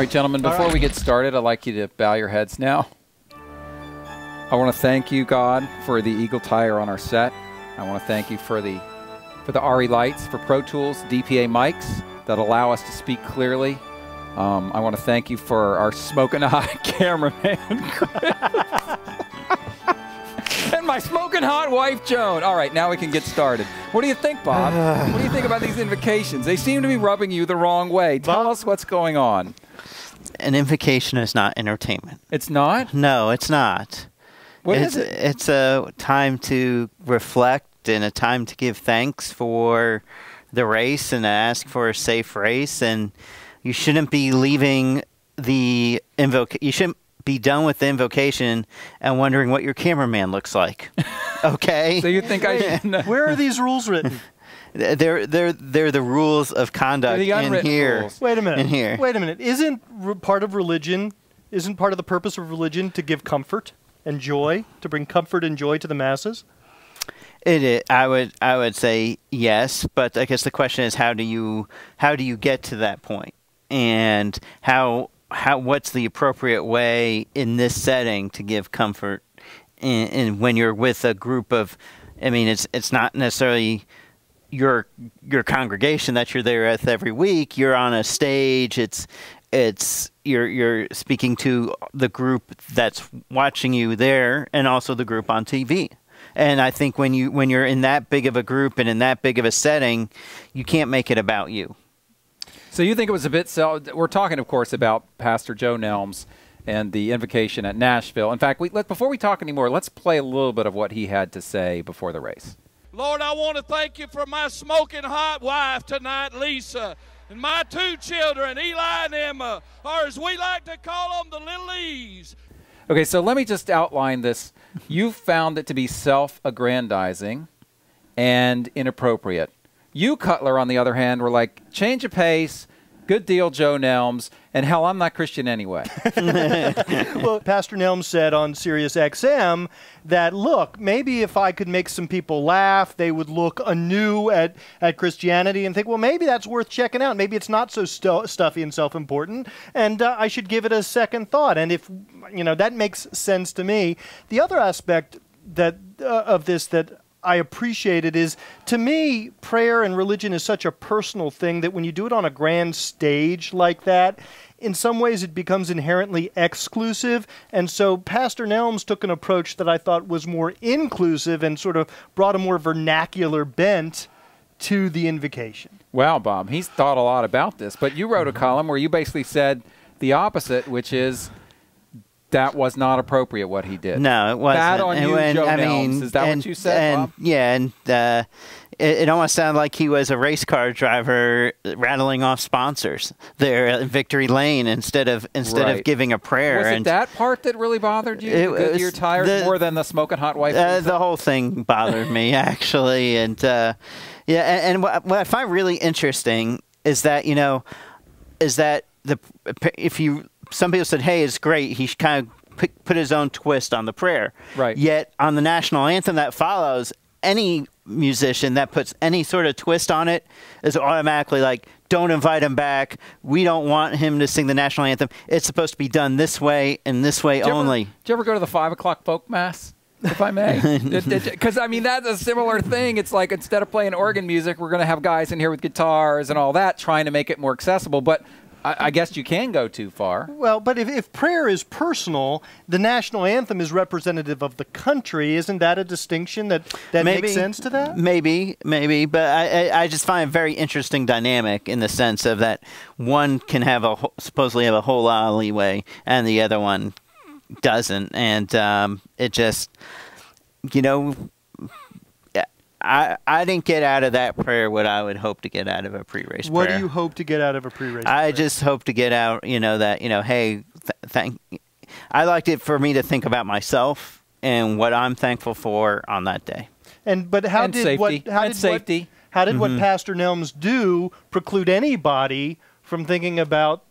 All right, gentlemen, before right. we get started, I'd like you to bow your heads now. I want to thank you, God, for the Eagle tire on our set. I want to thank you for the for the ARRI lights, for Pro Tools DPA mics that allow us to speak clearly. Um, I want to thank you for our smoking hot cameraman. And my smoking hot wife, Joan. All right, now we can get started. What do you think, Bob? what do you think about these invocations? They seem to be rubbing you the wrong way. Tell Bob? us what's going on. An invocation is not entertainment. It's not. No, it's not. What it's, is it? It's a time to reflect and a time to give thanks for the race and ask for a safe race. And you shouldn't be leaving the invoc. You shouldn't be done with the invocation and wondering what your cameraman looks like. Okay. So you think I should? know? Where are these rules written? they're they're they're the rules of conduct the in unwritten here. rules. Wait a minute. In here. Wait a minute. Isn't r- part of religion, isn't part of the purpose of religion to give comfort and joy, to bring comfort and joy to the masses? It, is, I would I would say yes, but I guess the question is how do you how do you get to that point, and how how what's the appropriate way in this setting to give comfort, and, when you're with a group of, I mean it's it's not necessarily your your congregation that you're there with every week. You're on a stage. It's it's you're you're speaking to the group that's watching you there, and also the group on TV. And I think when you when you're in that big of a group and in that big of a setting, you can't make it about you. So you think it was a bit? self? we're talking, of course, about Pastor Joe Nelms and the invocation at Nashville. In fact, we let before we talk anymore, let's play a little bit of what he had to say before the race. Lord, I want to thank you for my smoking hot wife tonight, Lisa, and my two children, Eli and Emma, or as we like to call them, the little E's. Okay, so let me just outline this. You found it to be self-aggrandizing and inappropriate. You, Cutler, on the other hand, were like, change of pace, good deal, Joe Nelms, and hell, I'm not Christian anyway. well, Pastor Nelm said on Sirius XM that look, maybe if I could make some people laugh, they would look anew at, at Christianity and think, well, maybe that's worth checking out. Maybe it's not so stu- stuffy and self-important, and uh, I should give it a second thought. And if you know that makes sense to me. The other aspect that uh, of this that I appreciate it is to me, prayer and religion is such a personal thing that when you do it on a grand stage like that, in some ways it becomes inherently exclusive. And so Pastor Nelms took an approach that I thought was more inclusive and sort of brought a more vernacular bent to the invocation. Wow, Bob, he's thought a lot about this. But you wrote a mm-hmm. column where you basically said the opposite, which is that was not appropriate what he did. No, it wasn't. Bad on And you, when- Joe I Nelms. mean, Is that and, what you said, and, Bob? Yeah, and uh, it, it almost sounded like he was a race car driver rattling off sponsors there in Victory Lane instead of instead Right. of giving a prayer. Was it that part that really bothered you? It good your tires the- more than the smoking hot wife? uh, the whole thing bothered me actually, and uh, yeah, and, and what, what I find really interesting is that you know is that the if you some people said, hey, it's great. He kind of put, put his own twist on the prayer. Right. Yet on the national anthem that follows, any musician that puts any sort of twist on it is automatically like, don't invite him back. We don't want him to sing the national anthem. It's supposed to be done this way and this way you ever- only. did you ever go to the five o'clock folk mass? If I may, because I mean that's a similar thing. It's like instead of playing organ music, we're going to have guys in here with guitars and all that, trying to make it more accessible. But I, I guess you can go too far. Well, but if, if prayer is personal, the national anthem is representative of the country. Isn't that a distinction that, that makes sense to that? Maybe, maybe, but I, I, I just find a very interesting dynamic in the sense of that one can have a supposedly have a whole lot of leeway, and the other one doesn't, and um, it just, you know, I I didn't get out of that prayer what I would hope to get out of a pre-race prayer. What prayer. do you hope to get out of a pre-race? Prayer? I prayer? just hope to get out, you know, that you know, hey, th- thank. I liked it for me to think about myself and what I'm thankful for on that day. and but how And did safety. what how And did safety. what, how did Mm-hmm. what Pastor Nelms do preclude anybody from thinking about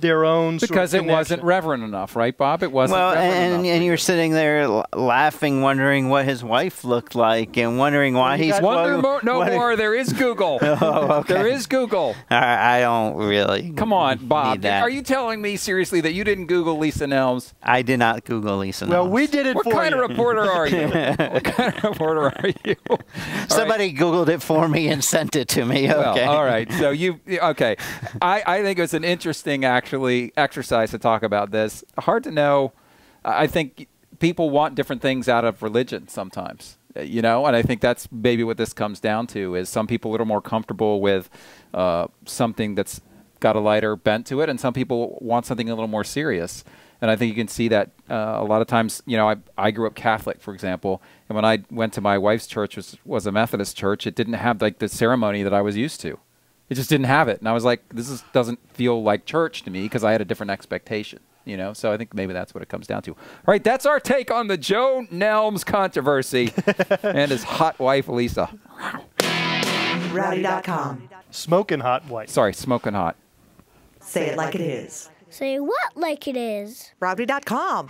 their own sort of because it wasn't reverent enough, right, Bob? It wasn't. Well, reverent and, enough and you're sitting there laughing, wondering what his wife looked like, and wondering why you he's Wonder what- more, no what- more. There is Google. Oh, okay. There is Google. I, I don't really. Come on, Bob. need that. Are you telling me seriously that you didn't Google Lisa Nelms? I did not Google Lisa. Well, Knowles. we did it What for kind you. of reporter are you? what kind of reporter are you? All right. Somebody Googled it for me and sent it to me. Well, Okay. all right. So you okay? I, I think it's an interesting actually exercise to talk about this. Hard to know. I think people want different things out of religion sometimes. uh, You know, and I think that's maybe what this comes down to is some people a little more comfortable with uh, something that's got a lighter bent to it, and some people want something a little more serious. And I think you can see that uh, a lot of times. You know, I I grew up Catholic, for example, and when I went to my wife's church, which was a Methodist church, it didn't have like the ceremony that I was used to. It just didn't have it, and I was like, this is, doesn't feel like church to me because I had a different expectation. You know, so I think maybe that's what it comes down to. All right, that's our take on the Joe Nelms controversy and his hot wife Lisa. Rowdy.com. Smoking hot white. Sorry, smoking hot. Say it like it is. Say what like it is? Rowdy.com.